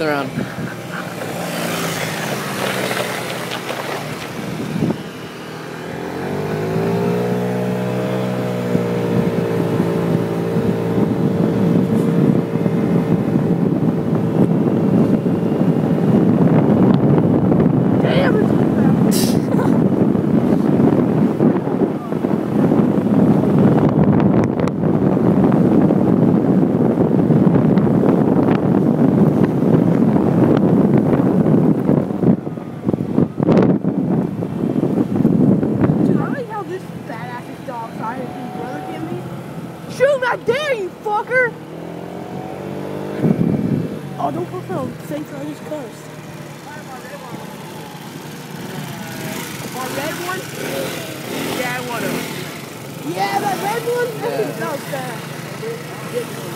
Around. Shoot, I dare you, fucker! Oh, don't post no thanks I just cursed. My red one? Yeah, I want to. Yeah, that red one? That, that was bad.